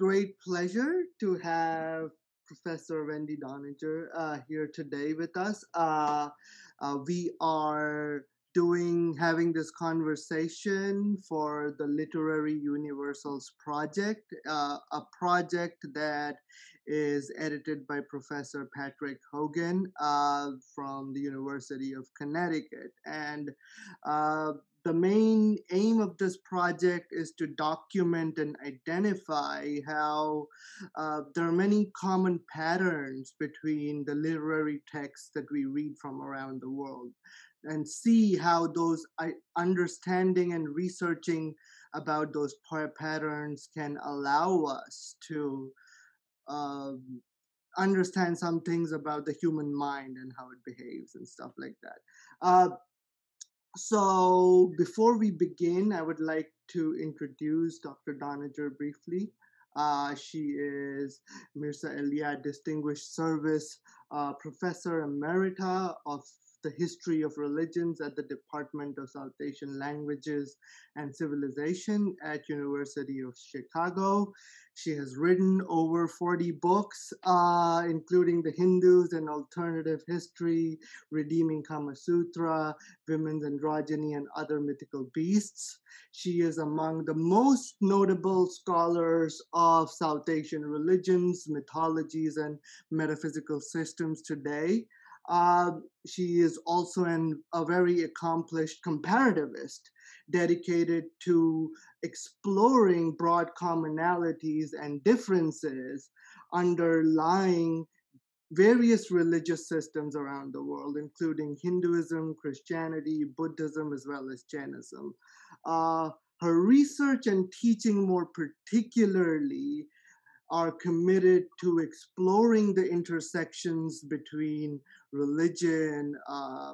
great pleasure to have Professor Wendy Doniger uh, here today with us. Uh, uh, we are doing having this conversation for the Literary Universals project, uh, a project that is edited by Professor Patrick Hogan uh, from the University of Connecticut. And uh, the main aim of this project is to document and identify how uh, there are many common patterns between the literary texts that we read from around the world and see how those understanding and researching about those patterns can allow us to um, understand some things about the human mind and how it behaves and stuff like that. Uh, so before we begin, I would like to introduce Dr. Doniger briefly. Uh, she is Mircea Eliade Distinguished Service uh, Professor Emerita of the history of religions at the Department of South Asian Languages and Civilization at University of Chicago. She has written over 40 books, uh, including The Hindus and Alternative History, Redeeming Kama Sutra, Women's Androgynes, and Other Mythical Beasts. She is among the most notable scholars of South Asian religions, mythologies, and metaphysical systems today. Uh, she is also an, a very accomplished comparativist dedicated to exploring broad commonalities and differences underlying various religious systems around the world, including Hinduism, Christianity, Buddhism, as well as Jainism. Uh, her research and teaching, more particularly, are committed to exploring the intersections between religion, uh,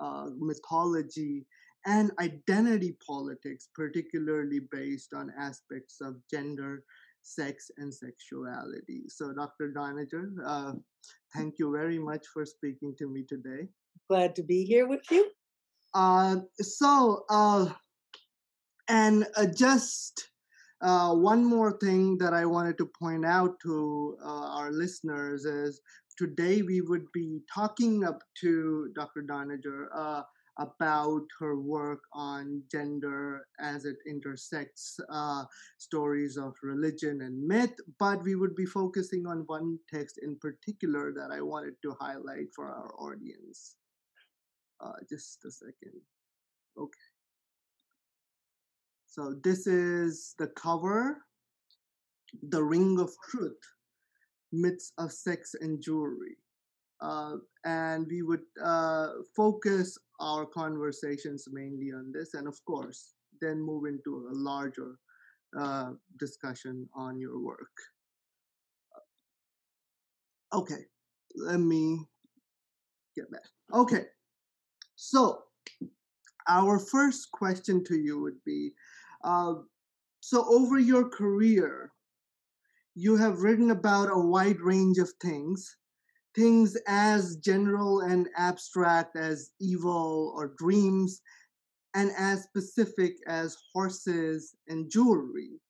uh, mythology, and identity politics, particularly based on aspects of gender, sex, and sexuality. So, Dr. Doniger, uh, thank you very much for speaking to me today. Glad to be here with you. Uh, so, uh, and uh, just uh, one more thing that I wanted to point out to uh, our listeners is today we would be talking up to Dr. Doniger uh, about her work on gender as it intersects uh, stories of religion and myth, but we would be focusing on one text in particular that I wanted to highlight for our audience. Uh, just a second. Okay. So this is the cover, The Ring of Truth, Myths of Sex and Jewelry. Uh, and we would uh, focus our conversations mainly on this, and of course, then move into a larger uh, discussion on your work. Okay, let me get back. Okay, so our first question to you would be uh, so, over your career, you have written about a wide range of things, things as general and abstract as evil or dreams, and as specific as horses and jewelry.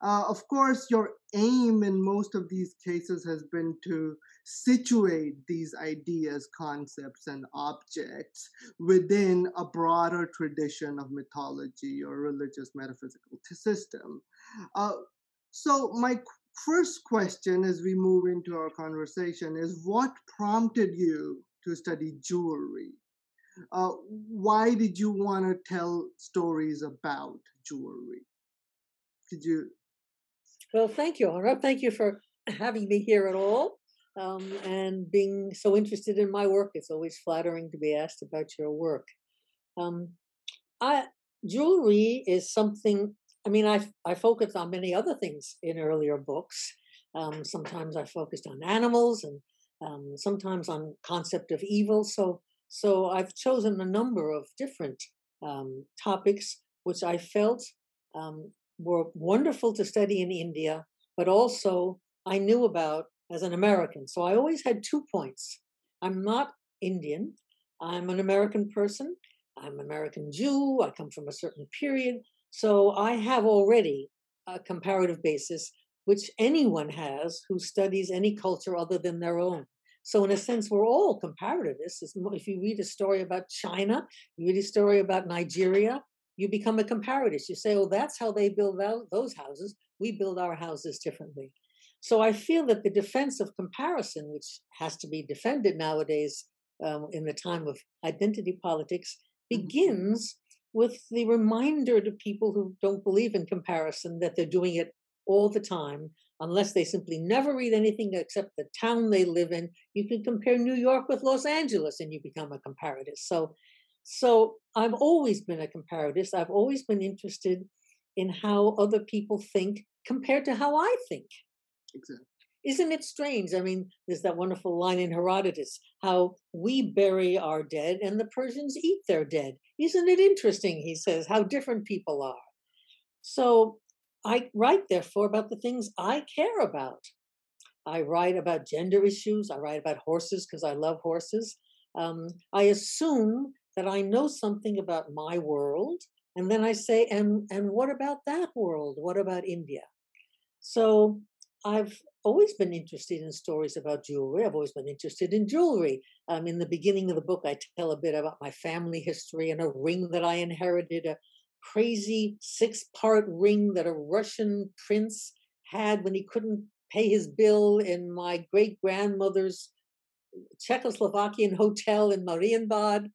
Uh, of course, your aim in most of these cases has been to situate these ideas, concepts, and objects within a broader tradition of mythology or religious metaphysical system. Uh, so, my first question as we move into our conversation is what prompted you to study jewelry? Uh, why did you want to tell stories about jewelry? Could you well, thank you, Ara. Thank you for having me here at all um, and being so interested in my work. It's always flattering to be asked about your work. Um, I, jewelry is something, I mean, I, I focused on many other things in earlier books. Um, sometimes I focused on animals and um, sometimes on concept of evil. So, so I've chosen a number of different um, topics which I felt um, were wonderful to study in India, but also I knew about as an American. So I always had two points. I'm not Indian. I'm an American person. I'm American Jew. I come from a certain period. So I have already a comparative basis, which anyone has who studies any culture other than their own. So, in a sense, we're all comparativists. If you read a story about China, you read a story about Nigeria, you become a comparatist. You say, oh, that's how they build those houses. We build our houses differently. So I feel that the defense of comparison, which has to be defended nowadays um, in the time of identity politics, mm-hmm. begins with the reminder to people who don't believe in comparison that they're doing it all the time, unless they simply never read anything except the town they live in. You can compare New York with Los Angeles and you become a comparatist. So, so I've always been a comparatist. I've always been interested in how other people think compared to how I think. Exactly. Isn't it strange? I mean, there's that wonderful line in Herodotus how we bury our dead and the Persians eat their dead. Isn't it interesting, he says, how different people are? So I write, therefore, about the things I care about. I write about gender issues. I write about horses because I love horses. Um, I assume that I know something about my world, and then I say, and and what about that world? What about India? So I've always been interested in stories about jewelry. I've always been interested in jewelry. Um, in the beginning of the book, I tell a bit about my family history and a ring that I inherited, a crazy six part ring that a Russian prince had when he couldn't pay his bill in my great grandmother's Czechoslovakian hotel in Marienbad.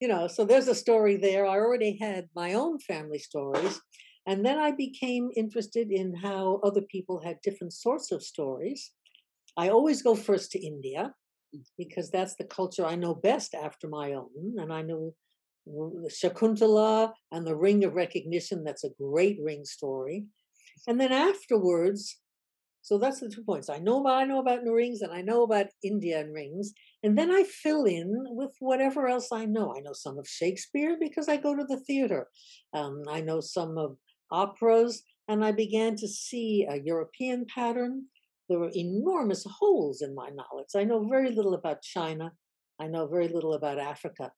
You know, so there's a story there. I already had my own family stories. And then I became interested in how other people had different sorts of stories. I always go first to India because that's the culture I know best after my own. And I know Shakuntala and the Ring of Recognition. That's a great ring story. And then afterwards, so that's the two points. I know I know about rings and I know about Indian rings. And then I fill in with whatever else I know. I know some of Shakespeare because I go to the theater. Um, I know some of operas, and I began to see a European pattern. There were enormous holes in my knowledge. I know very little about China. I know very little about Africa.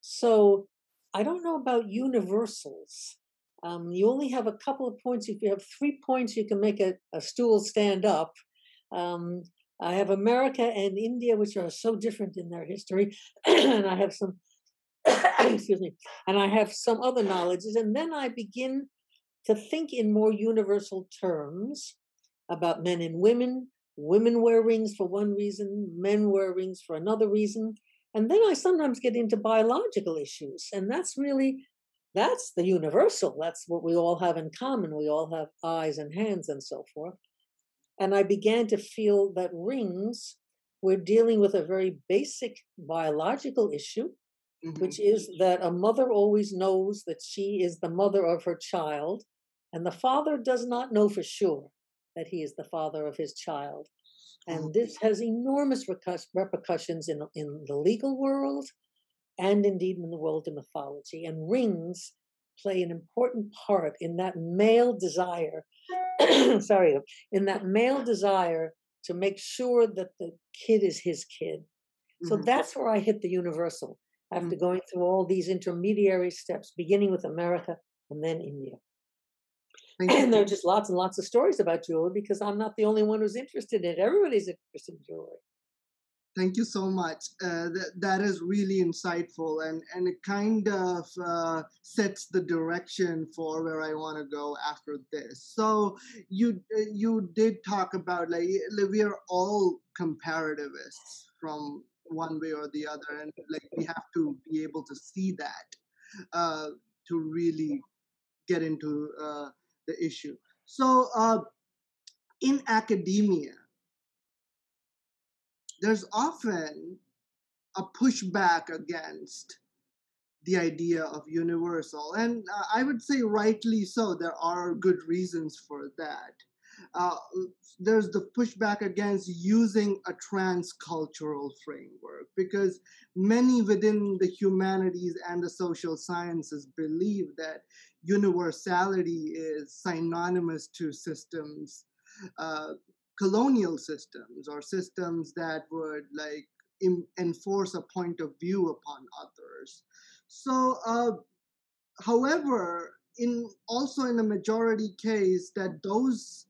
So I don't know about universals. Um, you only have a couple of points. If you have three points, you can make a, a stool stand up. Um, I have America and India, which are so different in their history, and I have some, excuse me, and I have some other knowledges, and then I begin to think in more universal terms about men and women. Women wear rings for one reason, men wear rings for another reason. And then I sometimes get into biological issues. And that's really, that's the universal. That's what we all have in common. We all have eyes and hands and so forth. And I began to feel that rings were dealing with a very basic biological issue, mm-hmm. which is that a mother always knows that she is the mother of her child and the father does not know for sure that he is the father of his child. And oh. this has enormous repercussions in, in the legal world and indeed in the world of mythology. And rings play an important part in that male desire, sorry, in that male desire to make sure that the kid is his kid. So mm-hmm. that's where I hit the universal after mm-hmm. going through all these intermediary steps, beginning with America and then India. And there are just lots and lots of stories about jewelry because I'm not the only one who's interested in it. Everybody's interested in jewelry. Thank you so much. Uh, that, that is really insightful and, and it kind of uh, sets the direction for where I want to go after this. So you uh, you did talk about like we are all comparativists from one way or the other, and like we have to be able to see that uh, to really get into uh, the issue. So, uh, in academia, there's often a pushback against the idea of universal. And uh, I would say, rightly so, there are good reasons for that. Uh, there's the pushback against using a transcultural framework because many within the humanities and the social sciences believe that universality is synonymous to systems, uh, colonial systems, or systems that would like Im- enforce a point of view upon others. So, uh, however, in also in a majority case that those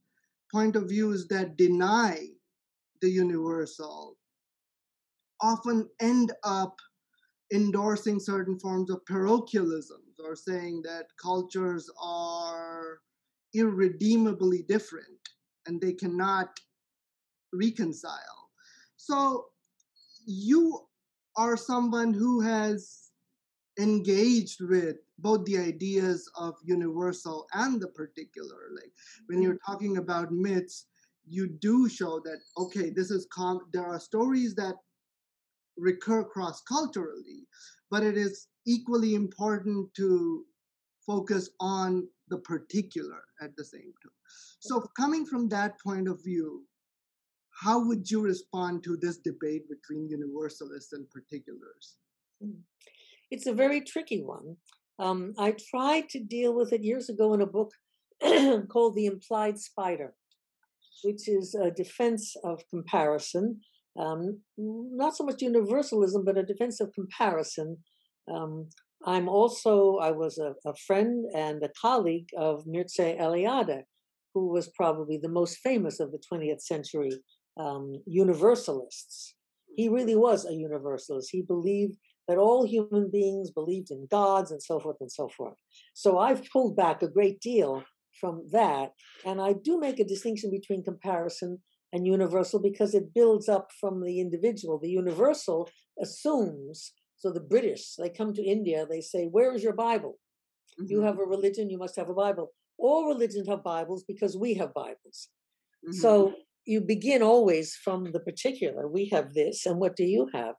point of views that deny the universal often end up endorsing certain forms of parochialisms or saying that cultures are irredeemably different and they cannot reconcile. So you are someone who has engaged with both the ideas of universal and the particular. Like when you're mm-hmm. talking about myths, you do show that okay, this is com- there are stories that recur cross culturally, but it is equally important to focus on the particular at the same time. So, coming from that point of view, how would you respond to this debate between universalists and particulars? Hmm. It's a very tricky one. Um, I tried to deal with it years ago in a book called The Implied Spider, which is a defense of comparison um, not so much universalism, but a defense of comparison. Um, I'm also, I was a, a, friend and a colleague of Mircea Eliade, who was probably the most famous of the 20th century um, universalists. He really was a universalist. He believed that all human beings believed in gods and so forth and so forth. So I've pulled back a great deal from that. And I do make a distinction between comparison and universal because it builds up from the individual. The universal assumes, so the British, they come to India, they say, Where is your Bible? Mm-hmm. You have a religion, you must have a Bible. All religions have Bibles because we have Bibles. Mm-hmm. So you begin always from the particular. We have this, and what do you have?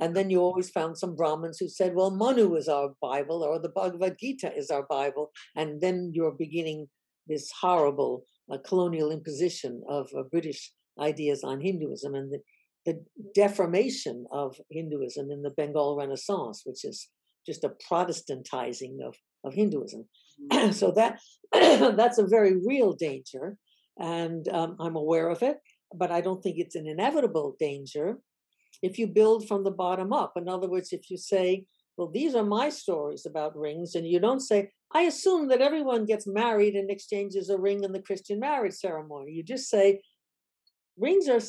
And then you always found some Brahmins who said, well, Manu is our Bible, or the Bhagavad Gita is our Bible. And then you're beginning this horrible uh, colonial imposition of uh, British ideas on Hinduism and the, the deformation of Hinduism in the Bengal Renaissance, which is just a Protestantizing of, of Hinduism. Mm-hmm. so that that's a very real danger, and um, I'm aware of it, but I don't think it's an inevitable danger if you build from the bottom up. In other words, if you say, well, these are my stories about rings, and you don't say, I assume that everyone gets married and exchanges a ring in the Christian marriage ceremony. You just say, rings are,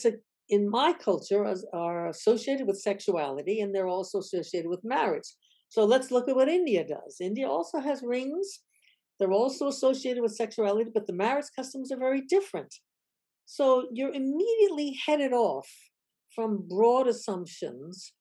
in my culture, are associated with sexuality and they're also associated with marriage. So let's look at what India does. India also has rings. They're also associated with sexuality, but the marriage customs are very different. So you're immediately headed off from broad assumptions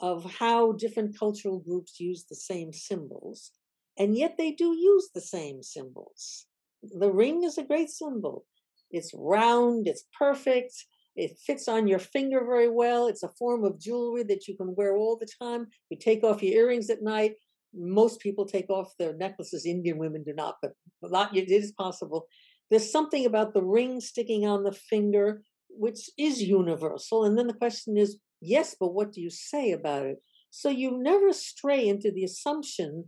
of how different cultural groups use the same symbols, and yet they do use the same symbols. The ring is a great symbol. It's round, it's perfect, it fits on your finger very well. It's a form of jewelry that you can wear all the time. You take off your earrings at night. Most people take off their necklaces. Indian women do not, but not, it is possible. There's something about the ring sticking on the finger which is universal. And then the question is yes, but what do you say about it? So you never stray into the assumption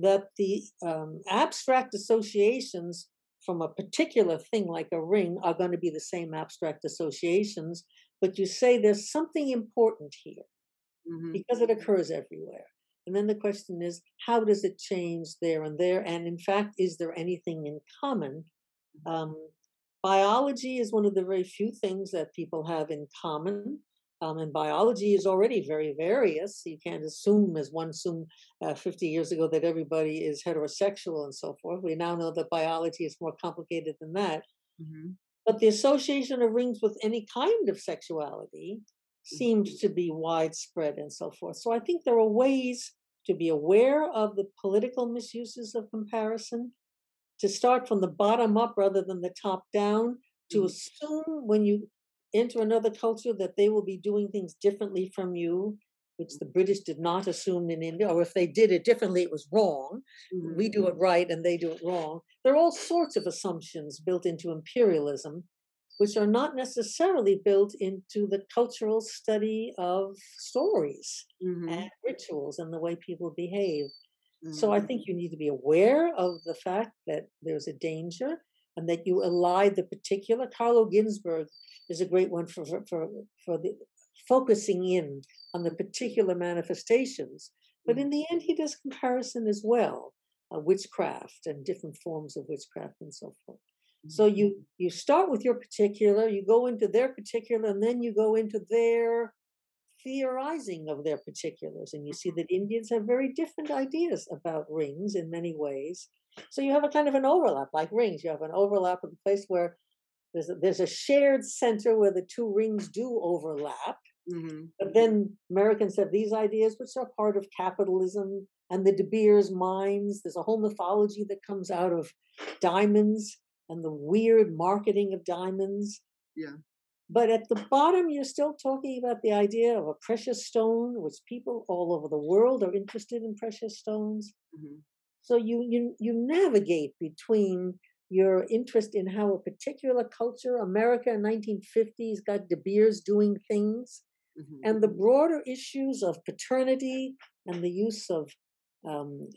that the um, abstract associations from a particular thing like a ring are going to be the same abstract associations, but you say there's something important here mm-hmm. because it occurs everywhere. And then the question is, how does it change there and there? And in fact, is there anything in common? Mm-hmm. Um, biology is one of the very few things that people have in common. Um, and biology is already very various. You can't assume, as one assumed uh, 50 years ago, that everybody is heterosexual and so forth. We now know that biology is more complicated than that. Mm-hmm. But the association of rings with any kind of sexuality seems mm-hmm. to be widespread and so forth. So I think there are ways to be aware of the political misuses of comparison, to start from the bottom up rather than the top down, to mm-hmm. assume when you enter another culture that they will be doing things differently from you, which the British did not assume in India, or if they did it differently, it was wrong. Mm-hmm. We do it right and they do it wrong. There are all sorts of assumptions built into imperialism, which are not necessarily built into the cultural study of stories mm-hmm. and rituals and the way people behave. Mm-hmm. So I mm-hmm. think you need to be aware of the fact that there's a danger and that you ally the particular. Carlo Ginzburg is a great one for for for, for the focusing in on the particular manifestations. But in mm. the end, he does comparison as well. uh, witchcraft and different forms of witchcraft and so forth. So you you start with your particular, you go into their particular, and then you go into their theorizing of their particulars, and you see that Indians have very different ideas about rings in many ways. So you have a kind of an overlap, like rings. You have an overlap of the place where there's a, there's a shared center where the two rings do overlap. Mm-hmm. But then Americans have these ideas, which are part of capitalism and the De Beers mines. There's a whole mythology that comes out of diamonds and the weird marketing of diamonds. Yeah. But at the bottom, you're still talking about the idea of a precious stone, which people all over the world are interested in precious stones. Mm-hmm. So you you you navigate between your interest in how a particular culture, America in 1950s, got De Beers doing things, Mm-hmm. and the broader issues of paternity and the use of um,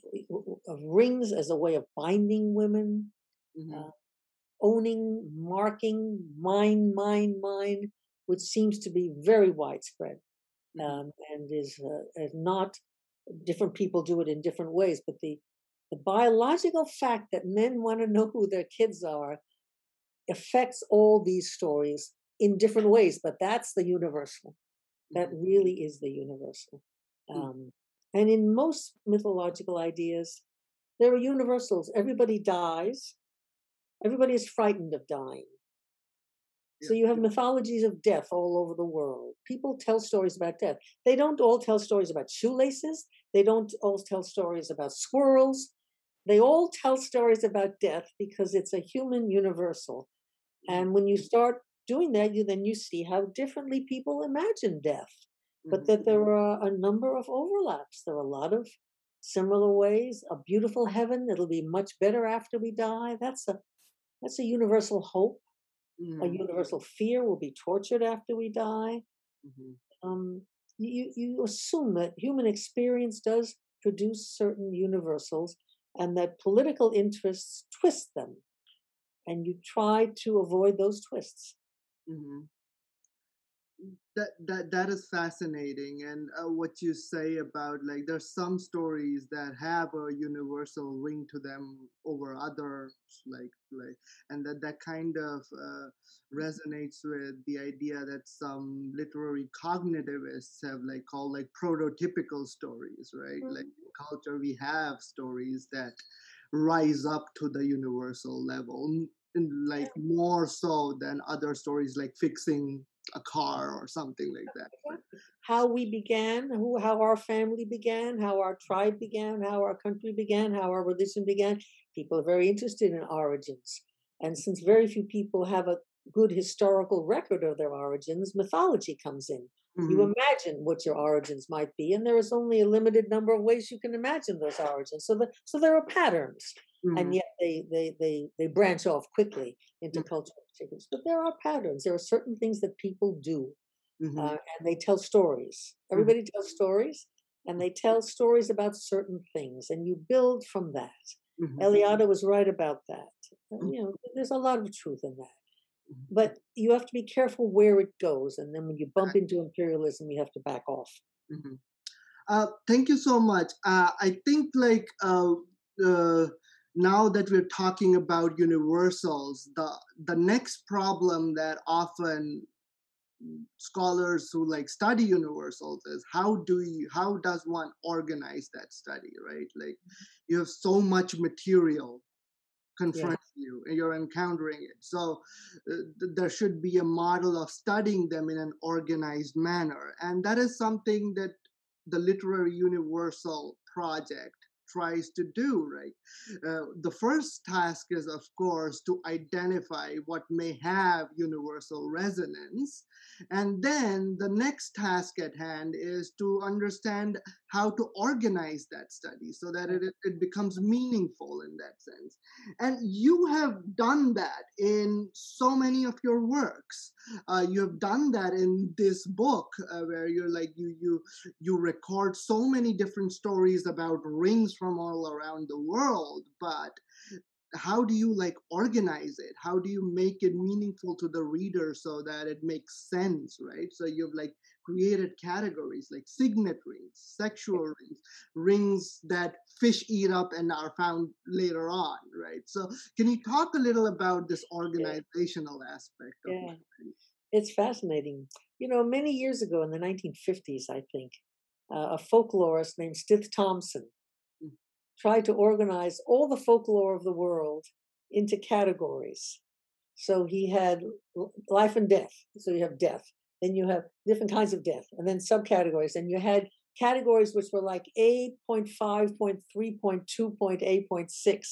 of rings as a way of binding women, Mm-hmm. uh, owning, marking, mine, mine, mine, which seems to be very widespread Mhm. um, and is, uh, is not. Different people do it in different ways, but the the biological fact that men want to know who their kids are affects all these stories in different ways. But that's the universal. That Mhm. really is the universal. Mm. Um, and in most mythological ideas, there are universals. Everybody dies. Everybody is frightened of dying. So you have mythologies of death all over the world. People tell stories about death. They don't all tell stories about shoelaces. They don't all tell stories about squirrels. They all tell stories about death because it's a human universal. Mm-hmm. And when you start doing that, you then you see how differently people imagine death, but that mm-hmm. there are a number of overlaps. There are a lot of similar ways. A beautiful heaven, it'll be much better after we die. That's a that's a universal hope. A Mhm. universal fear will be tortured after we die. Mhm. Um, you you assume that human experience does produce certain universals, and that political interests twist them, and you try to avoid those twists. hmm That that that is fascinating, and uh, what you say about like there's some stories that have a universal ring to them over others, like like, and that that kind of uh, resonates with the idea that some literary cognitivists have like called like prototypical stories, right? Like in culture, we have stories that rise up to the universal level, like more so than other stories like fixing a car or something like that. How we began, who, how our family began, how our tribe began, how our country began, how our religion began. People are very interested in origins, and since very few people have a good historical record of their origins, mythology comes in. You Mhm. imagine what your origins might be, and there is only a limited number of ways you can imagine those origins. So, the, so there are patterns, Mhm. and yet they they they they branch off quickly into Mhm. cultural particulars. But there are patterns. There are certain things that people do, Mhm. uh, and they tell stories. Everybody tells stories, and they tell stories about certain things, and you build from that. Mhm. Eliade was right about that. Uh, Mhm. You know, there's a lot of truth in that. But you have to be careful where it goes and then when you bump into imperialism you have to back off Mhm. Uh, thank you so much. Uh, I think like uh, uh, now that we're talking about universals, the the next problem that often scholars who like study universals is how do you how does one organize that study right like you have so much material confronts you and you're encountering it. So uh, th- there should be a model of studying them in an organized manner. And that is something that the literary universal project tries to do right? Uh, the first task is of course to identify what may have universal resonance. And then the next task at hand is to understand how to organize that study so that it, it becomes meaningful in that sense. And you have done that in so many of your works. Uh, you have done that in this book uh, where you're like you you you record so many different stories about rings from all around the world but how do you like organize it how do you make it meaningful to the reader so that it makes sense right so you've like created categories like signet rings, sexual rings, rings that fish eat up and are found later on, right? So, can you talk a little about this organizational yeah. aspect? yeah, it's fascinating. You know, many years ago in the 1950s, I think, uh, a folklorist named Stith Thompson. Tried to organize all the folklore of the world into categories. So he had life and death. So you have death. Then you have different kinds of death, and then subcategories. And you had categories which were like A, 0.5, 0.3, 0.2, 0.8,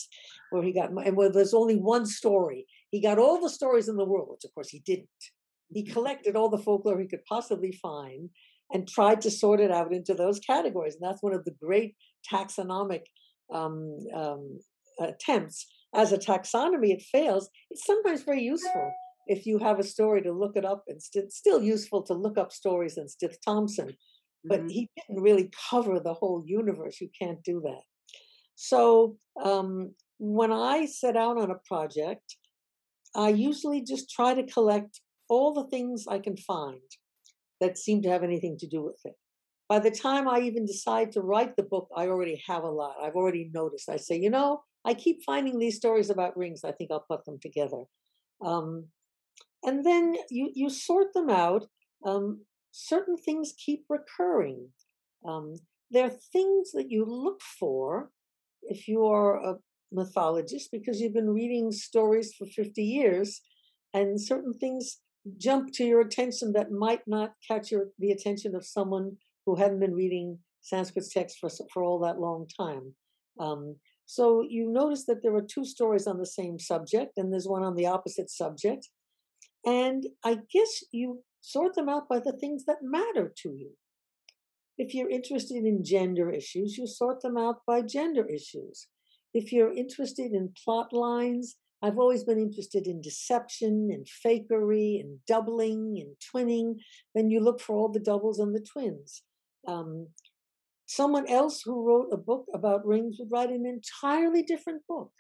where he got, and where there's only one story. He got all the stories in the world, which of course he didn't. He mm-hmm. collected all the folklore he could possibly find and tried to sort it out into those categories. And that's one of the great taxonomic um, um, attempts. As a taxonomy, it fails. It's sometimes very useful if you have a story to look it up and st- still useful to look up stories in Stith Thompson. But mm-hmm. he didn't really cover the whole universe. You can't do that. So um, when I set out on a project, I usually just try to collect all the things I can find that seem to have anything to do with it. By the time I even decide to write the book, I already have a lot. I've already noticed. I say, you know, I keep finding these stories about rings. I think I'll put them together. Um, and then you, you sort them out. Um, certain things keep recurring. Um, there are things that you look for if you are a mythologist because you've been reading stories for 50 years, and certain things jump to your attention that might not catch your, the attention of someone who hadn't been reading Sanskrit texts for, for all that long time. Um, so you notice that there are two stories on the same subject, and there's one on the opposite subject. And I guess you sort them out by the things that matter to you. If you're interested in gender issues, you sort them out by gender issues. If you're interested in plot lines, I've always been interested in deception and fakery and doubling and twinning. Then you look for all the doubles and the twins. Um, someone else who wrote a book about rings would write an entirely different book.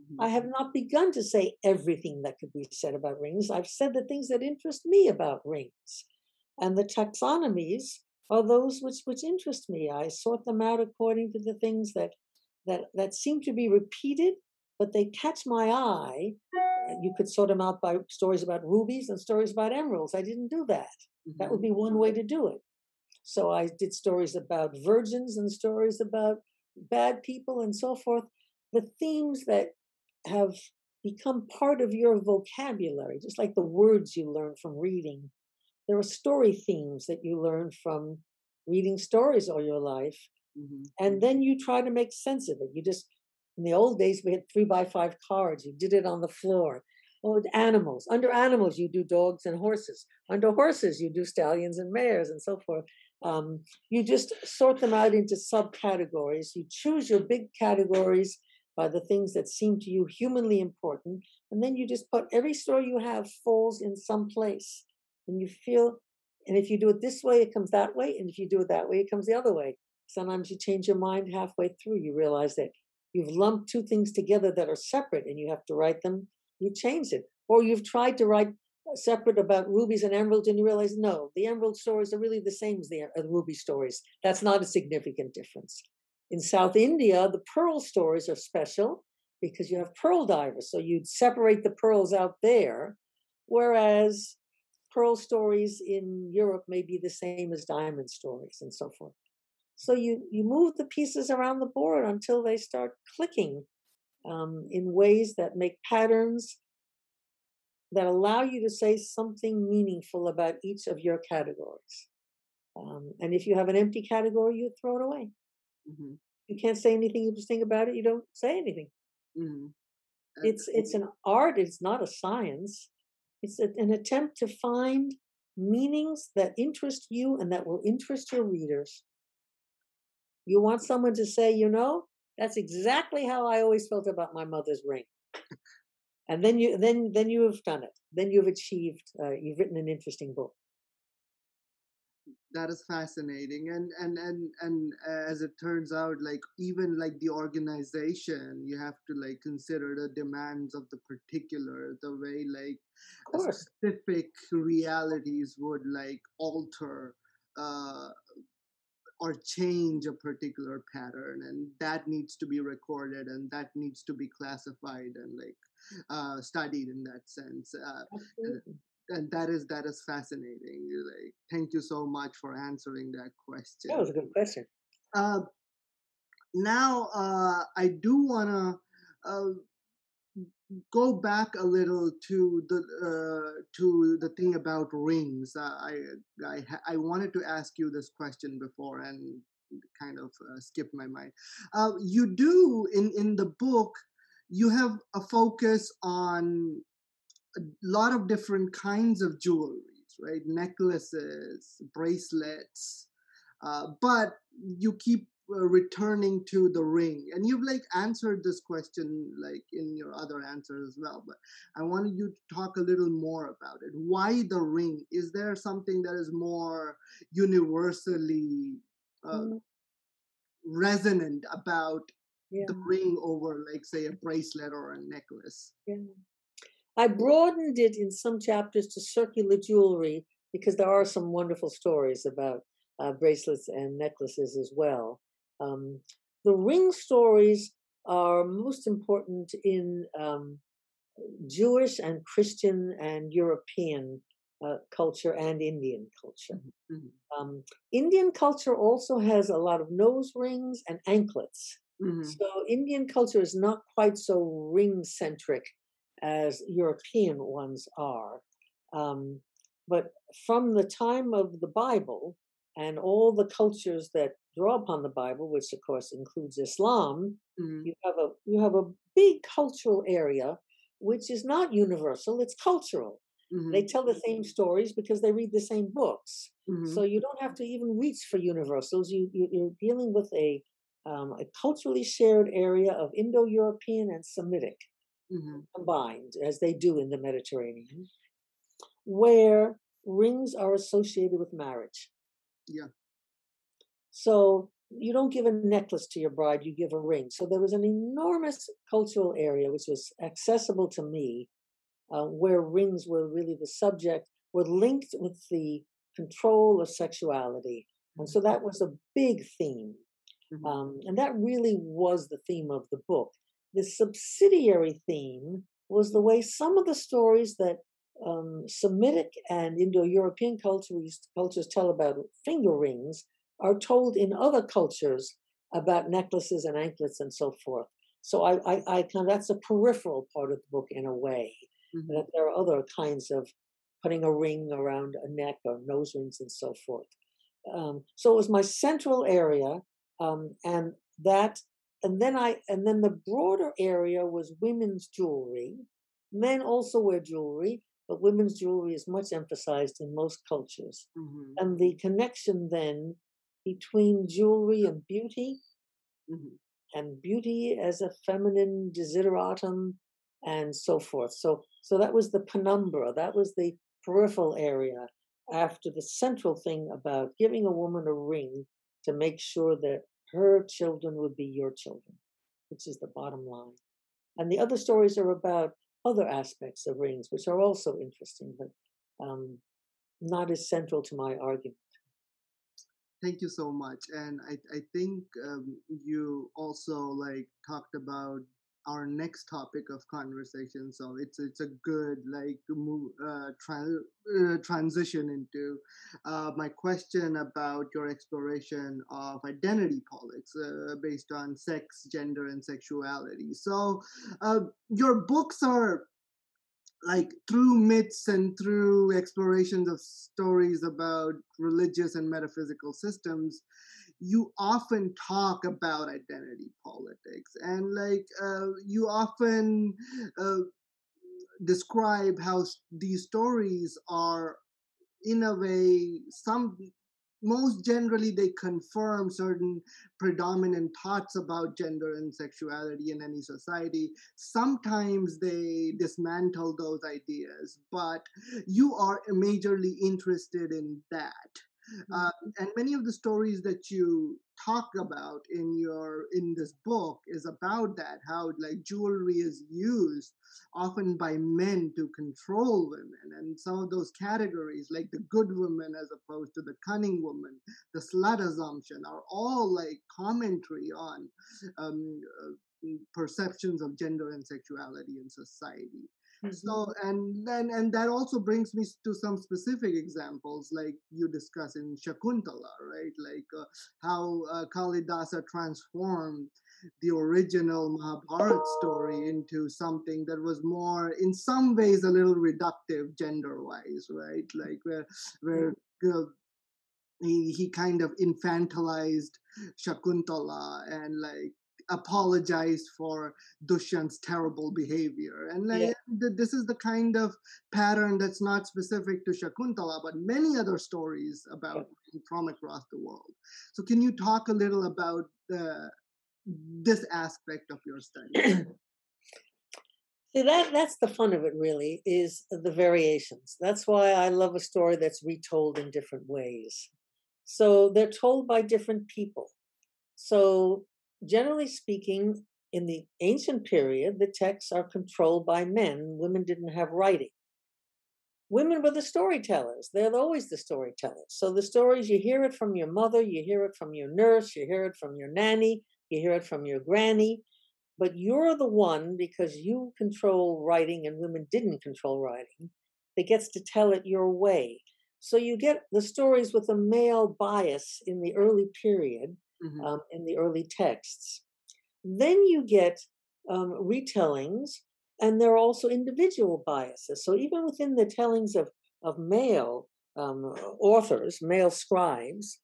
Mm-hmm. I have not begun to say everything that could be said about rings. I've said the things that interest me about rings. And the taxonomies are those which, which interest me. I sort them out according to the things that, that, that seem to be repeated but they catch my eye. You could sort them out by stories about rubies and stories about emeralds. I didn't do that. Mm-hmm. That would mm-hmm. be one way to do it. So I did stories about virgins and stories about bad people and so forth. The themes that have become part of your vocabulary, just like the words you learn from reading. There are story themes that you learn from reading stories all your life. Mm-hmm. And then you try to make sense of it. You just in the old days, we had three by five cards. You did it on the floor. Oh, animals. Under animals, you do dogs and horses. Under horses, you do stallions and mares and so forth. Um, you just sort them out into subcategories. You choose your big categories by the things that seem to you humanly important, and then you just put every story you have falls in some place, and you feel. And if you do it this way, it comes that way, and if you do it that way, it comes the other way. Sometimes you change your mind halfway through. You realize that you've lumped two things together that are separate and you have to write them, you change it. Or you've tried to write separate about rubies and emeralds and you realize no, the emerald stories are really the same as the uh, ruby stories. That's not a significant difference. In South India, the pearl stories are special because you have pearl divers. So you'd separate the pearls out there, whereas pearl stories in Europe may be the same as diamond stories and so forth. So you you move the pieces around the board until they start clicking um, in ways that make patterns that allow you to say something meaningful about each of your categories. Um, and if you have an empty category, you throw it away. Mm-hmm. You can't say anything interesting about it. You don't say anything. Mm-hmm. It's it's an art. It's not a science. It's a, an attempt to find meanings that interest you and that will interest your readers you want someone to say, you know, that's exactly how I always felt about my mother's ring. And then you then then you have done it. Then you've achieved. Uh, you've written an interesting book. that is fascinating and and and and as it turns out like even like the organization you have to like consider the demands of the particular the way like specific realities would like alter uh or change a particular pattern and that needs to be recorded and that needs to be classified and like uh, studied in that sense uh, and that is that is fascinating like thank you so much for answering that question that was a good question. Uh, now uh, i do want to uh, go back a little to the uh, to the thing about rings uh, i i i wanted to ask you this question before and kind of uh, skipped my mind. You do in in the book you have a focus on a lot of different kinds of jewelries, right? Necklaces, bracelets, uh, but you keep uh, returning to the ring and you've like answered this question like in your other answers as well but i wanted you to talk a little more about it why the ring is there something that is more universally uh, mm. resonant about yeah. the ring over like say a bracelet or a necklace yeah I broadened it in some chapters to circular jewelry because there are some wonderful stories about uh, bracelets and necklaces as well. Um, the ring stories are most important in um, Jewish and Christian and European uh, culture and Indian culture. Mm-hmm. mm-hmm. Um, Indian culture also has a lot of nose rings and anklets. Mm-hmm. So Indian culture is not quite so ring centric as European ones are. Um, but from the time of the Bible and all the cultures that draw upon the Bible, which of course includes Islam, mm-hmm. you have a you have a big cultural area which is not universal; it's cultural. Mm-hmm. They tell the same stories because they read the same books. Mm-hmm. So you don't have to even reach for universals. You, you are dealing with a um, a culturally shared area of Indo-European and Semitic mm-hmm. combined, as they do in the Mediterranean, where rings are associated with marriage. Yeah. So you don't give a necklace to your bride, you give a ring. So there was an enormous cultural area which was accessible to me, uh, where rings were really the subject, were linked with the control of sexuality. And so that was a big theme. Mm-hmm. Um, and that really was the theme of the book the subsidiary theme was the way some of the stories that um, Semitic and Indo-European cultures, cultures tell about finger rings are told in other cultures about necklaces and anklets and so forth. So I, I, I kind of, that's a peripheral part of the book in a way. Mm-hmm. That there are other kinds of putting a ring around a neck or nose rings and so forth. Um, so it was my central area, um, and that and then I and then the broader area was women's jewelry. Men also wear jewelry, but women's jewelry is much emphasized in most cultures. Mm-hmm. And the connection then between jewelry and beauty, mm-hmm. and beauty as a feminine desideratum, and so forth. So, so that was the penumbra. That was the peripheral area. After the central thing about giving a woman a ring to make sure that her children would be your children, which is the bottom line. And the other stories are about other aspects of rings, which are also interesting, but um, not as central to my argument. Thank you so much. And I, I think um, you also like talked about our next topic of conversation. So it's it's a good like move uh, tra- uh, transition into uh, my question about your exploration of identity politics uh, based on sex, gender, and sexuality. So uh, your books are like through myths and through explorations of stories about religious and metaphysical systems you often talk about identity politics and like uh, you often uh, describe how these stories are in a way some most generally they confirm certain predominant thoughts about gender and sexuality in any society. Sometimes they dismantle those ideas but you are majorly interested in that uh, and many of the stories that you talk about in your in this book is about that how like jewelry is used often by men to control women and some of those categories like the good woman as opposed to the cunning woman the slut assumption are all like commentary on um, uh, perceptions of gender and sexuality in society so mm-hmm. and then and that also brings me to some specific examples like you discuss in shakuntala right? Like uh, how uh, kalidasa transformed the original mahabharat story into something that was more in some ways a little reductive gender wise right? Like where where uh, he, he kind of infantilized shakuntala and like apologize for Dushyant's terrible behavior. And yeah. this is the kind of pattern that's not specific to Shakuntala, but many other stories about yeah. from across the world. So, can you talk a little about the, this aspect of your study? See that that's the fun of it really is the variations. That's why I love a story that's retold in different ways. So they're told by different people. So generally speaking, in the ancient period, the texts are controlled by men. Women didn't have writing. Women were the storytellers. They're always the storytellers. So the stories, you hear it from your mother, you hear it from your nurse, you hear it from your nanny, you hear it from your granny. But you're the one, because you control writing and women didn't control writing, that gets to tell it your way. So you get the stories with a male bias in the early period mm-hmm. um, in the early texts. Then you get um, retellings, and there are also individual biases. So even within the tellings of, of male um, authors, male scribes,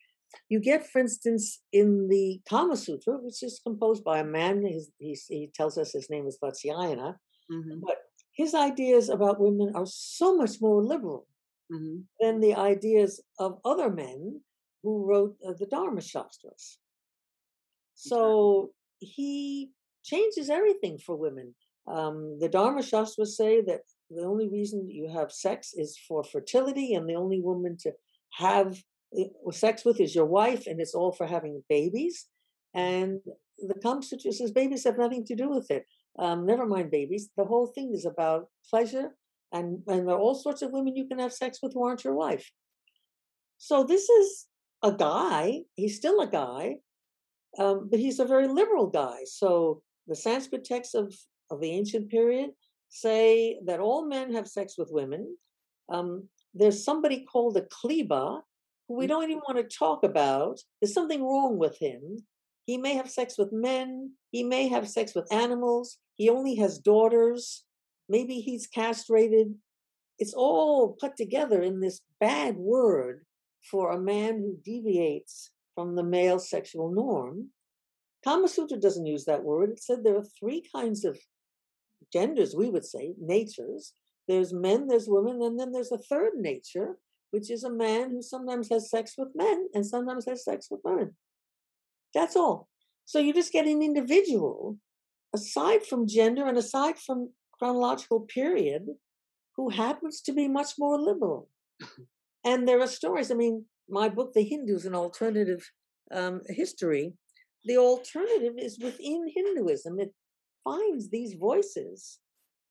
you get, for instance, in the Kama Sutra, which is composed by a man, he tells us his name is Vatsyayana, mm-hmm. but his ideas about women are so much more liberal mm-hmm. than the ideas of other men who wrote uh, the Dharma Shastras. So he changes everything for women. Um, the Dharma Shastras say that the only reason you have sex is for fertility, and the only woman to have eh, sex with is your wife, and it's all for having babies. And the Sutra says babies have nothing to do with it. Um, never mind babies. The whole thing is about pleasure, and, and there are all sorts of women you can have sex with who aren't your wife. So this is a guy, he's still a guy, um, but he's a very liberal guy. So the Sanskrit texts of, of the ancient period say that all men have sex with women. Um, there's somebody called a Kliba who we mm. don't even want to talk about. There's something wrong with him. He may have sex with men. He may have sex with animals. He only has daughters. Maybe he's castrated. It's all put together in this bad word for a man who deviates from the male sexual norm. Kama Sutra doesn't use that word. It said there are three kinds of genders, we would say, natures. There's men, there's women, and then there's a third nature, which is a man who sometimes has sex with men and sometimes has sex with women. That's all. So you just get an individual, aside from gender and aside from chronological period, who happens to be much more liberal. And there are stories. I mean, my book, The Hindus, an alternative um, history, the alternative is within Hinduism. It finds these voices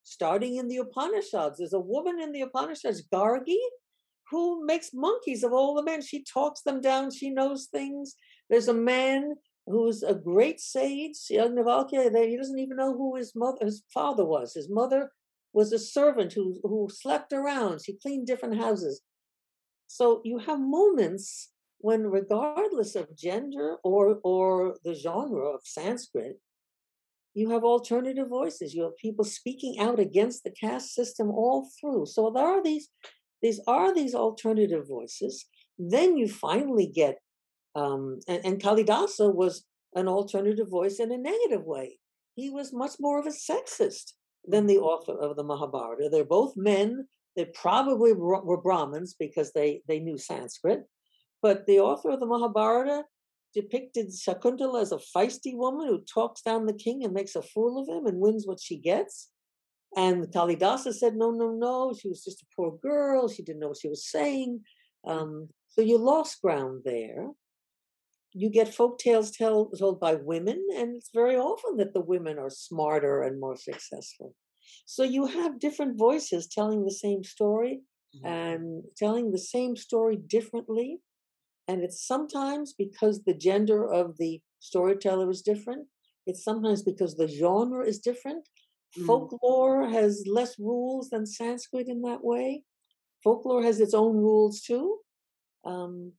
starting in the Upanishads. There's a woman in the Upanishads, Gargi, who makes monkeys of all the men. She talks them down, she knows things. There's a man who's a great sage, Yajnavalkya, that he doesn't even know who his mother, his father was. His mother was a servant who, who slept around. She cleaned different houses. So you have moments when, regardless of gender or, or the genre of Sanskrit, you have alternative voices. You have people speaking out against the caste system all through. So there are these, these are these alternative voices. Then you finally get, um, and, and Kalidasa was an alternative voice in a negative way. He was much more of a sexist than the author of the Mahabharata. They're both men they probably were Brahmins because they, they knew Sanskrit. But the author of the Mahabharata depicted Shakuntala as a feisty woman who talks down the king and makes a fool of him and wins what she gets. And Kalidasa said, no, no, no, she was just a poor girl. She didn't know what she was saying. Um, So you lost ground there. You get folk tales tell, told by women, and it's very often that the women are smarter and more successful. So you have different voices telling the same story mm-hmm. and telling the same story differently. And it's sometimes because the gender of the storyteller is different. It's sometimes because the genre is different. Mm. Folklore has less rules than Sanskrit in that way. Folklore has its own rules too. Um,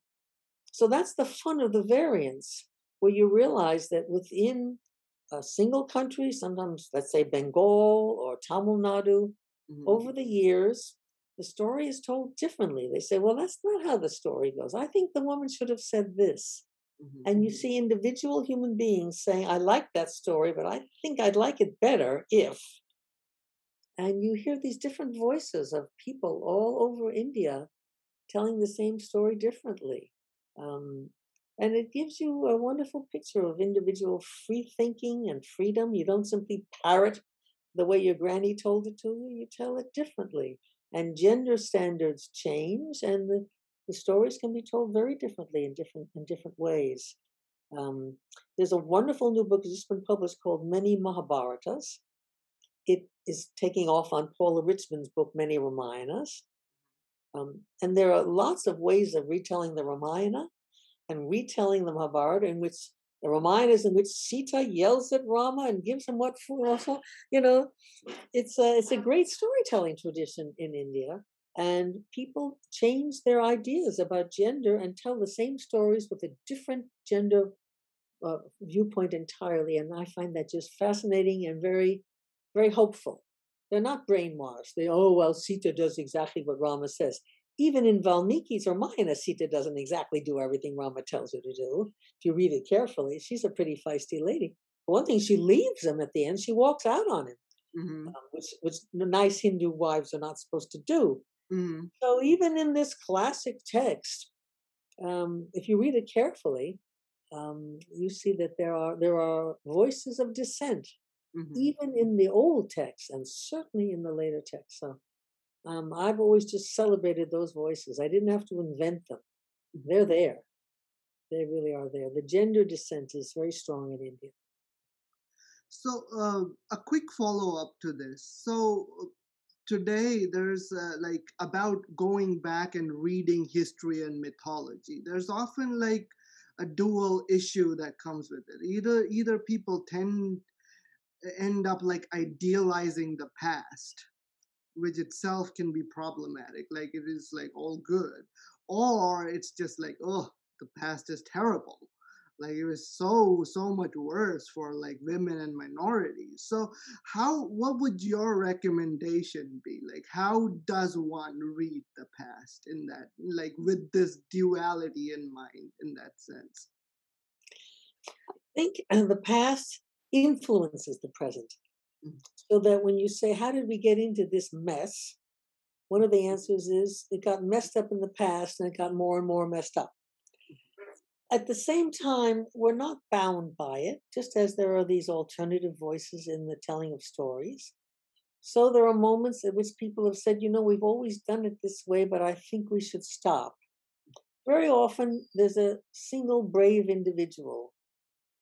so that's the fun of the variance, where you realize that within a single country, sometimes let's say Bengal or Tamil Nadu, mm-hmm. over the years, the story is told differently. They say, well, that's not how the story goes. I think the woman should have said this. Mm-hmm. And you see individual human beings saying, I like that story, but I think I'd like it better if. And you hear these different voices of people all over India telling the same story differently. Um, and it gives you a wonderful picture of individual free thinking and freedom. You don't simply parrot the way your granny told it to you, you tell it differently. And gender standards change, and the, the stories can be told very differently in different in different ways. Um, there's a wonderful new book that's just been published called Many Mahabharatas, it is taking off on Paula Richman's book, Many Ramayanas. Um, and there are lots of ways of retelling the Ramayana and retelling the Mahabharata in which the Ramayana in which Sita yells at Rama and gives him what for. Also, you know, it's a it's a great storytelling tradition in India, and people change their ideas about gender and tell the same stories with a different gender uh, viewpoint entirely. And I find that just fascinating and very very hopeful. They're not brainwashed. They, oh, well, Sita does exactly what Rama says. Even in Valmiki's or Ramayana, Sita doesn't exactly do everything Rama tells her to do. If you read it carefully, she's a pretty feisty lady. For one thing, she leaves him at the end. She walks out on him, mm-hmm. um, which, which nice Hindu wives are not supposed to do. Mm-hmm. So even in this classic text, um, if you read it carefully, um, you see that there are there are voices of dissent mm-hmm. even in the old text and certainly in the later text. So um, I've always just celebrated those voices. I didn't have to invent them. They're there. They really are there. The gender dissent is very strong in India. So, uh, a quick follow up to this. So, today there's uh, like about going back and reading history and mythology. There's often like a dual issue that comes with it. Either either people tend end up like idealizing the past which itself can be problematic like it is like all good or it's just like oh the past is terrible like it was so so much worse for like women and minorities so how what would your recommendation be like how does one read the past in that like with this duality in mind in that sense i think uh, the past influences the present. Mm. So that when you say, How did we get into this mess? One of the answers is it got messed up in the past and it got more and more messed up. At the same time, we're not bound by it, just as there are these alternative voices in the telling of stories. So there are moments at which people have said, you know, we've always done it this way, but I think we should stop. Very often, there's a single brave individual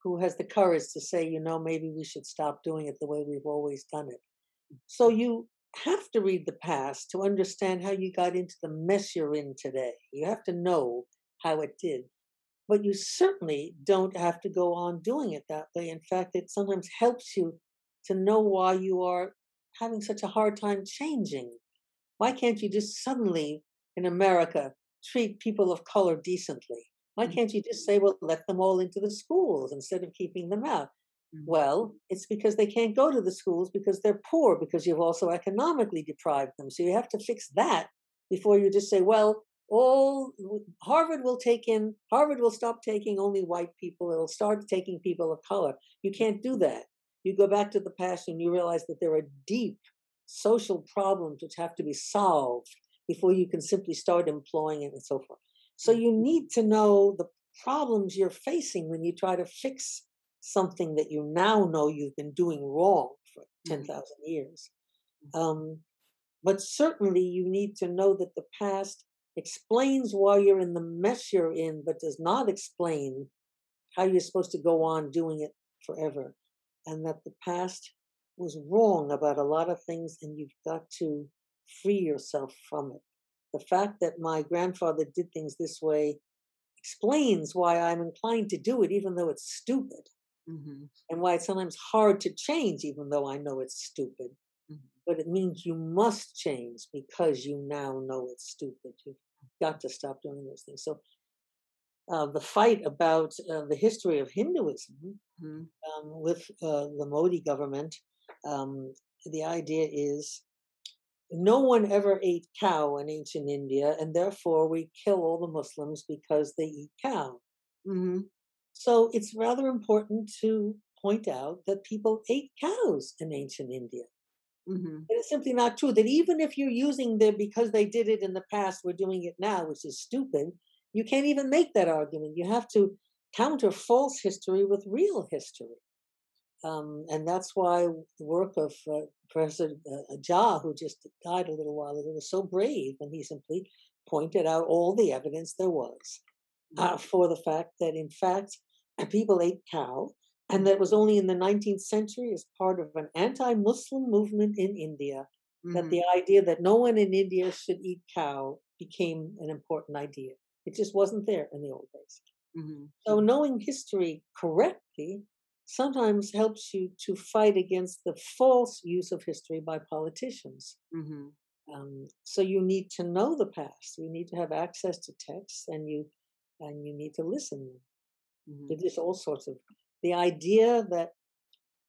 who has the courage to say, you know, maybe we should stop doing it the way we've always done it. So mm-hmm. you have to read the past to understand how you got into the mess you're in today. You have to know how it did. But you certainly don't have to go on doing it that way. In fact, it sometimes helps you to know why you are having such a hard time changing. Why can't you just suddenly in America treat people of color decently? Why mm. can't you just say, well, let them all into the schools instead of keeping them out? Mm-hmm. Well, it's because they can't go to the schools because they're poor, because you've also economically deprived them. So you have to fix that before you just say, well, all Harvard will take in, Harvard will stop taking only white people, it'll start taking people of color. You can't do that. You go back to the past and you realize that there are deep social problems which have to be solved before you can simply start employing it and so forth. So you need to know the problems you're facing when you try to fix something that you now know you've been doing wrong for mm-hmm. 10,000 years. Mm-hmm. Um, but certainly you need to know that the past explains why you're in the mess you're in, but does not explain how you're supposed to go on doing it forever. And that the past was wrong about a lot of things, and you've got to free yourself from it. The fact that my grandfather did things this way explains why I'm inclined to do it, even though it's stupid, Mm-hmm. and why it's sometimes hard to change, even though I know it's stupid. Mhm. But it means you must change because you now know it's stupid. You've got to stop doing those things. So, uh, the fight about uh, the history of Hinduism Mm-hmm. um, with uh, the Modi government, um, the idea is no one ever ate cow in ancient India, and therefore we kill all the Muslims because they eat cow. Mm-hmm. So it's rather important to point out that people ate cows in ancient India. Mm-hmm. It is simply not true that even if you're using them because they did it in the past, we're doing it now, which is stupid. You can't even make that argument. You have to counter false history with real history. Um, and that's why the work of uh, Professor uh, Jha, who just died a little while ago, was so brave, and he simply pointed out all the evidence there was uh, for the fact that, in fact, people ate cow, and that was only in the 19th century as part of an anti-Muslim movement in India that Mm-hmm. the idea that no one in India should eat cow became an important idea. It just wasn't there in the old days. Mm-hmm. So knowing history correctly sometimes helps you to fight against the false use of history by politicians. Mm-hmm. Um, so you need to know the past. You need to have access to texts, and you and you need to listen. Mm-hmm. There's all sorts of the idea that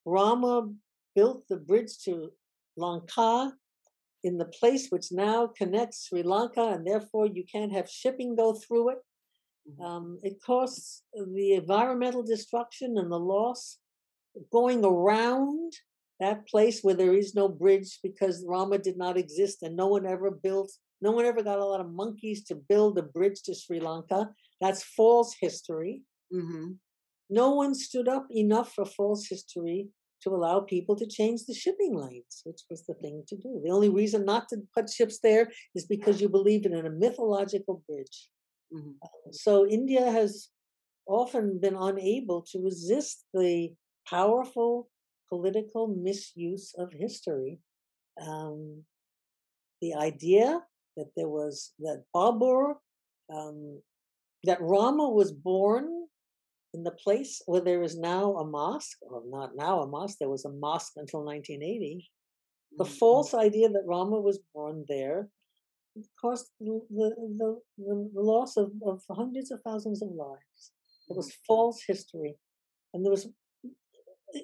Rama built the bridge to Lanka in the place which now connects Sri Lanka, and therefore you can't have shipping go through it. Um, it costs the environmental destruction and the loss going around that place where there is no bridge because Rama did not exist and no one ever built, no one ever got a lot of monkeys to build a bridge to Sri Lanka. That's false history. Mm-hmm. No one stood up enough for false history to allow people to change the shipping lanes, which was the thing to do. The only reason not to put ships there is because you believe in a mythological bridge. Mm-hmm. So India has often been unable to resist the powerful political misuse of history. Um, the idea that there was that Babur, um, that Rama was born in the place where there is now a mosque, or not now a mosque, there was a mosque until 1980. The Mm-hmm. false idea that Rama was born there caused the, the, the, the loss of, of hundreds of thousands of lives. It was false history. And there was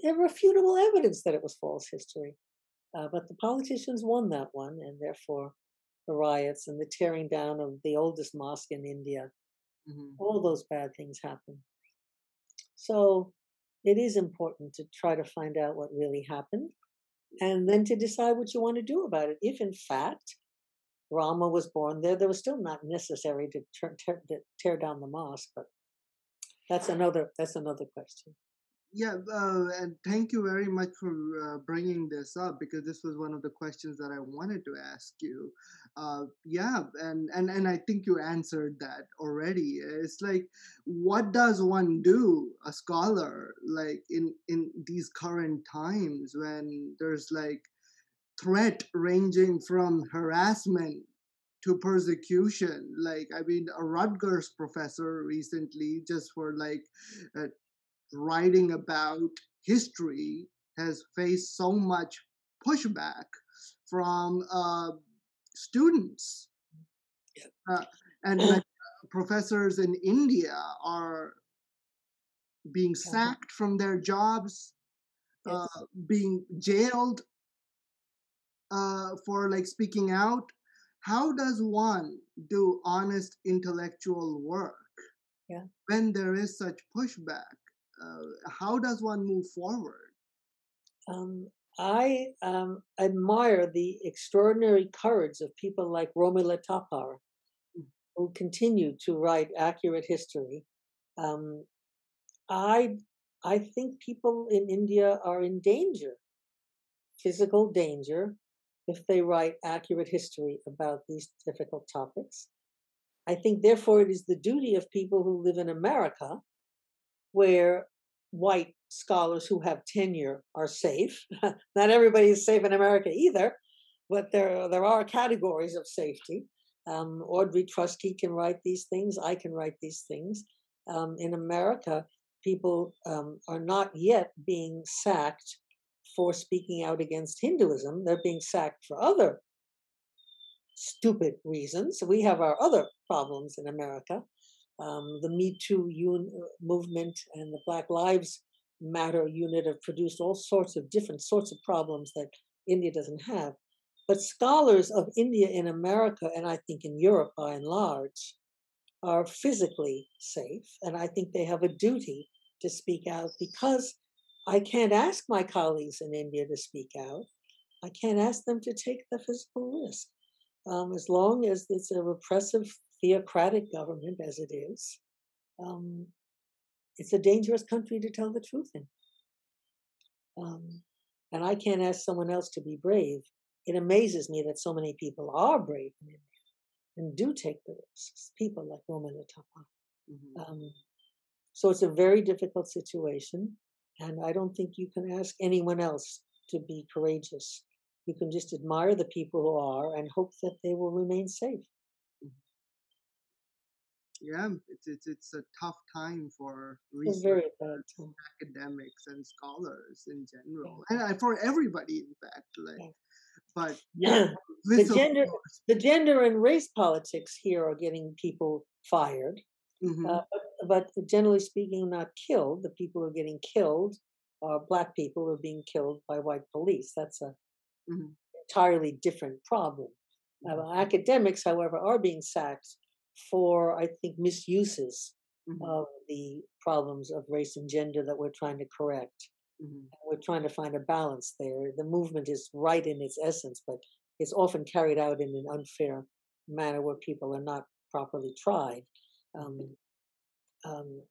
irrefutable evidence that it was false history. Uh, but the politicians won that one, and therefore the riots and the tearing down of the oldest mosque in India, Mm-hmm. all those bad things happened. So it is important to try to find out what really happened and then to decide what you want to do about it. If in fact Rama was born there, there was still not necessary to tear, tear, tear down the mosque, but that's another that's another question. Yeah, uh, and thank you very much for uh, bringing this up because this was one of the questions that I wanted to ask you. Uh, yeah, and, and and I think you answered that already. It's like, what does one do, a scholar, like in in these current times when there's like threat ranging from harassment to persecution. Like, I mean, a Rutgers professor recently, just for like uh, writing about history, has faced so much pushback from uh, students. Uh, and when professors in India are being sacked from their jobs, uh, Yes. being jailed uh, for like speaking out. How does one do honest intellectual work Yeah. when there is such pushback? Uh, how does one move forward? Um, I um, admire the extraordinary courage of people like Romila Thapar, who continue to write accurate history. Um, I I think people in India are in danger, physical danger, if they write accurate history about these difficult topics. I think, therefore, it is the duty of people who live in America, where white scholars who have tenure are safe. Not everybody is safe in America either, but there there are categories of safety. Um, Audrey Truschke can write these things. I can write these things. Um, in America, people um, are not yet being sacked for speaking out against Hinduism. They're being sacked for other stupid reasons. We have our other problems in America. Um, the Me Too un- uh, movement and the Black Lives Matter unit have produced all sorts of different sorts of problems that India doesn't have. But scholars of India in America, and I think in Europe by and large, are physically safe. And I think they have a duty to speak out because I can't ask my colleagues in India to speak out. I can't ask them to take the physical risk. Um, as long as it's a repressive theocratic government as it is, um, it's a dangerous country to tell the truth in. Um, and I can't ask someone else to be brave. It amazes me that so many people are brave in India and do take the risks. People like Romila Thapar. Mm-hmm. Um, so it's a very difficult situation, and I don't think you can ask anyone else to be courageous. You can just admire the people who are and hope that they will remain safe. Mm. Yeah, um, it's it's it's a tough time for research academics and scholars in general, yeah. and for everybody, in fact. Like, yeah. but yeah, the gender, the gender and race politics here are getting people fired. Mm-hmm. Uh, but, but, generally speaking, not killed. The people who are getting killed are black people who are being killed by white police. That's a mm-hmm. entirely different problem. Uh, academics, however, are being sacked for, I think, misuses mm-hmm. of the problems of race and gender that we're trying to correct. Mm-hmm. We're trying to find a balance there. The movement is right in its essence, but it's often carried out in an unfair manner where people are not properly tried. Um, um,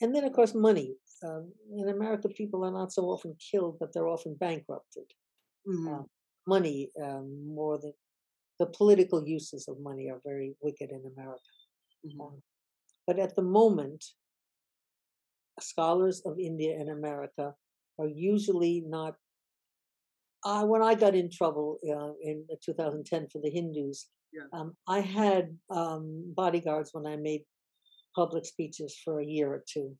and then, of course, money. Um, in America, people are not so often killed, but they're often bankrupted. Mm-hmm. Uh, money um, more than the political uses of money are very wicked in America. Mm-hmm. Um, but at the moment, scholars of India and America are usually not. Uh, when I got in trouble uh, in 2010 for the Hindus, yeah. um, I had um, bodyguards when I made public speeches for a year or two.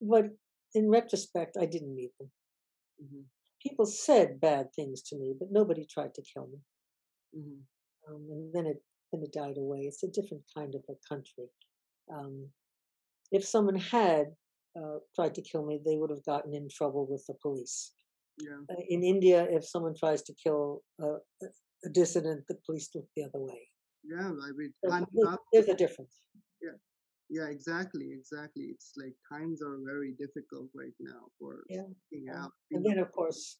But in retrospect, I didn't need them. Mm-hmm. People said bad things to me, but nobody tried to kill me. Mm-hmm. Um, and then it then it died away. It's a different kind of a country. Um, if someone had uh, tried to kill me, they would have gotten in trouble with the police. Yeah. Uh, in India, if someone tries to kill a, a, dissident, the police look the other way. Yeah, I mean, so there's, there's a difference. Yeah, yeah, exactly, exactly. It's like times are very difficult right now for yeah. speaking out. And then, of course,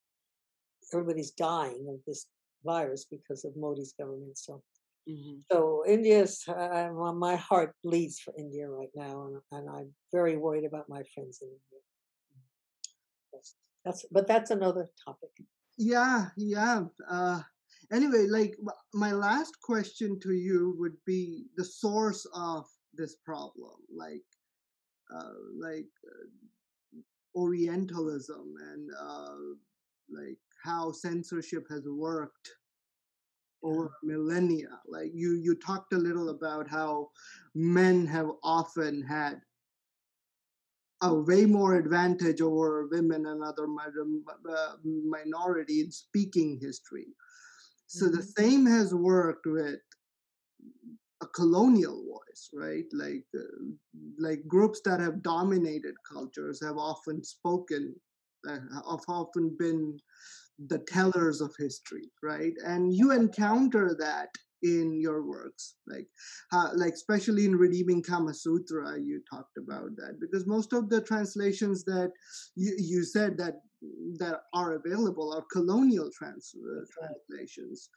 everybody's dying of this virus because of Modi's government. So, mm-hmm. so India's uh, my heart bleeds for India right now, and, and, I'm very worried about my friends in India. That's, that's but that's another topic. Yeah, yeah. Uh, anyway, like my last question to you would be the source of this problem, like, uh, like uh, Orientalism and uh, like how censorship has worked over millennia. Like you you talked a little about how men have often had a way more advantage over women and other uh, minority in speaking history so mm-hmm. the same has worked with a colonial voice right like uh, like groups that have dominated cultures have often spoken uh, have often been the tellers of history right and you encounter that in your works like uh, like especially in redeeming kama sutra you talked about that because most of the translations that you, you said that that are available are colonial trans, uh, translations.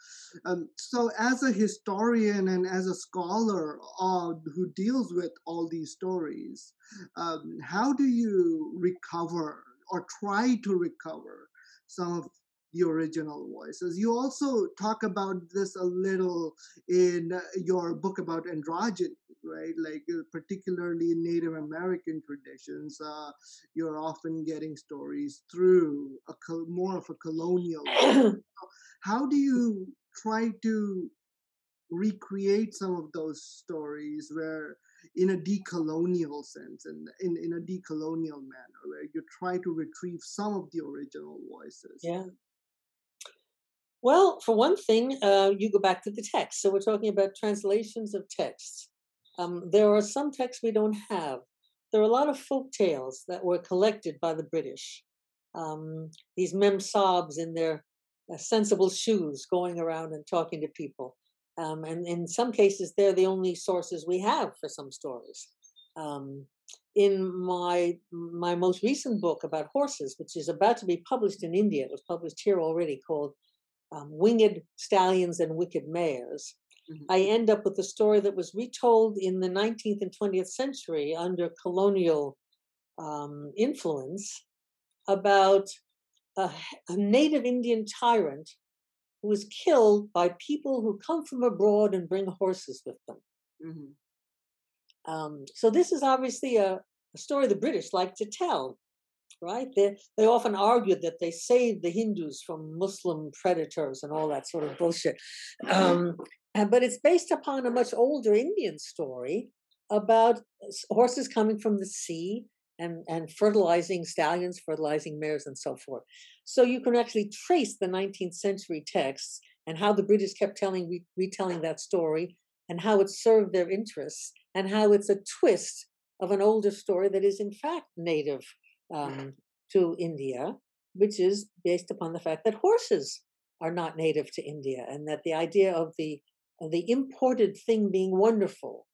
Um, so as a historian and as a scholar uh, who deals with all these stories um, how do you recover or try to recover some of the original voices. You also talk about this a little in your book about androgyny, right? Like, uh, particularly in Native American traditions, uh, you're often getting stories through a more of a colonial. How do you try to recreate some of those stories where in a decolonial sense and in, in a decolonial manner where you try to retrieve some of the original voices yeah well for one thing uh, you go back to the text. So we're talking about translations of texts. Um, there are some texts we don't have. There are a lot of folk tales that were collected by the british. Um, these memsahibs in their uh, sensible shoes going around and talking to people. Um, and in some cases, they're the only sources we have for some stories. Um, in my my most recent book about horses, which is about to be published in India, it was published here already, called um, "Winged Stallions and Wicked Mares." Mm-hmm. I end up with a story that was retold in the 19th and 20th century under colonial um, influence about a, a native Indian tyrant who was killed by people who come from abroad and bring horses with them. Mm-hmm. Um, so this is obviously a, a, story the British like to tell, right? They they often argued that they saved the Hindus from Muslim predators and all that sort of bullshit. Um, but it's based upon a much older Indian story about horses coming from the sea and, and fertilizing stallions, fertilizing mares, and so forth. So you can actually trace the 19th century texts and how the British kept telling, re- retelling that story and how it served their interests and how it's a twist of an older story that is in fact native um, to India, which is based upon the fact that horses are not native to India and that the idea of the of the imported thing being wonderful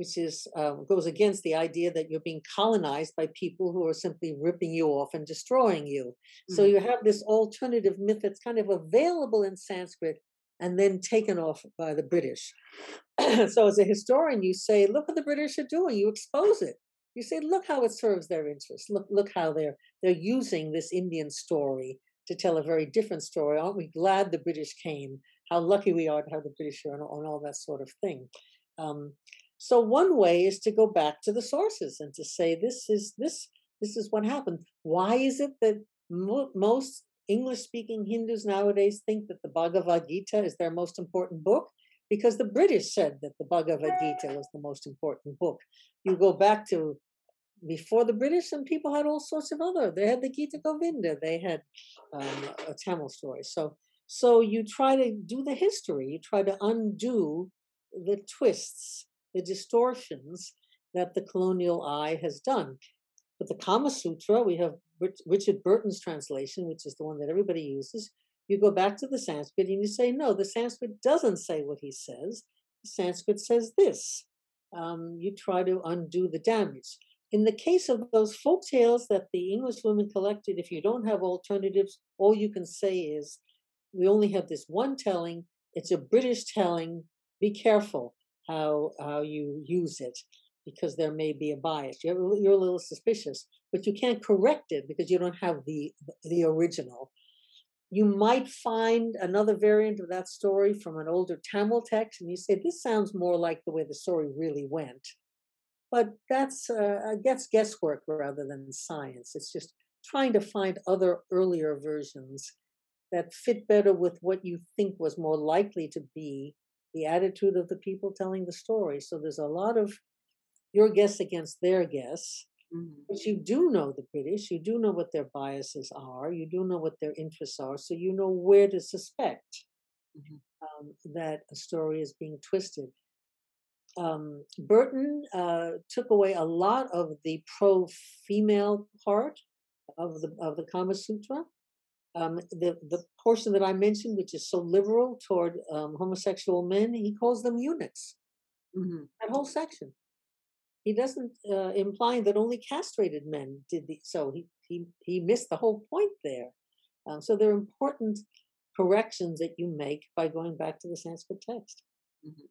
which is uh, goes against the idea that you're being colonized by people who are simply ripping you off and destroying you. Mm-hmm. So you have this alternative myth that's kind of available in Sanskrit and then taken off by the British. so as a historian, you say, look what the British are doing. You expose it. You say, look how it serves their interests. Look, look how they're they're using this Indian story to tell a very different story. Aren't we glad the British came? How lucky we are to have the British here and, and all that sort of thing. Um, so one way is to go back to the sources and to say this is this this is what happened. Why is it that mo- most English speaking Hindus nowadays think that the Bhagavad Gita is their most important book? Because the British said that the Bhagavad Gita was the most important book. You go back to before the British, and people had all sorts of other. They had the Gita Govinda. They had um, a Tamil story. So, so you try to do the history. You try to undo the twists the distortions that the colonial eye has done. But the Kama Sutra, we have Richard Burton's translation, which is the one that everybody uses. You go back to the Sanskrit and you say, no, the Sanskrit doesn't say what he says. The Sanskrit says this. Um, you try to undo the damage. In the case of those folk tales that the English women collected, if you don't have alternatives, all you can say is, we only have this one telling. It's a British telling. Be careful how how you use it because there may be a bias. You're, you're a little suspicious, but you can't correct it because you don't have the the original. You might find another variant of that story from an older Tamil text, and you say this sounds more like the way the story really went. But that's uh, gets guesswork rather than science. It's just trying to find other earlier versions that fit better with what you think was more likely to be the attitude of the people telling the story. So there's a lot of your guess against their guess. Mm-hmm. But you do know the British, you do know what their biases are, you do know what their interests are, so you know where to suspect mm-hmm. um, that a story is being twisted. Um, Burton uh, took away a lot of the pro-female part of the of the Kama Sutra, um, the the portion that I mentioned, which is so liberal toward um, homosexual men, he calls them eunuchs. Mm-hmm. That whole section. He doesn't uh, implying that only castrated men did the, so. He he he missed the whole point there. Um, so there are important corrections that you make by going back to the Sanskrit text. Mm-hmm.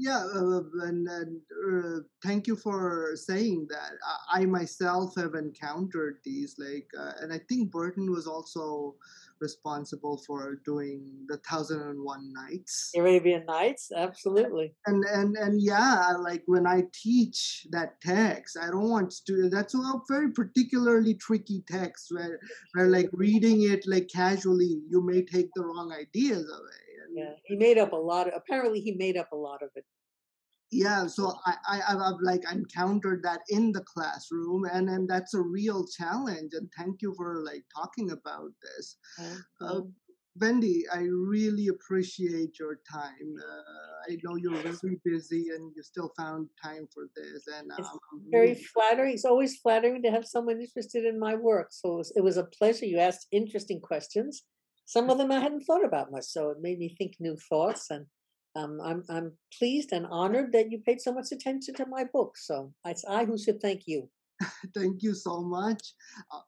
Yeah, uh, and, and uh, thank you for saying that. I, I myself have encountered these, like, uh, and I think Burton was also responsible for doing the Thousand and One Nights. Arabian Nights, absolutely. And and and yeah, like when I teach that text, I don't want to. That's a very particularly tricky text where where like reading it like casually, you may take the wrong ideas away. Yeah, he made up a lot. Of, apparently, he made up a lot of it. yeah so I, I i've like encountered that in the classroom and and that's a real challenge and thank you for like talking about this Uh, wendy i really appreciate your time uh, i know you're very busy and you still found time for this and it's um, very really flattering. It's always flattering to have someone interested in my work. So it was, it was a pleasure. You asked interesting questions. Some of them I hadn't thought about much, so it made me think new thoughts. And um, I'm I'm pleased and honored that you paid so much attention to my book. So it's I who should thank you. thank you so much uh,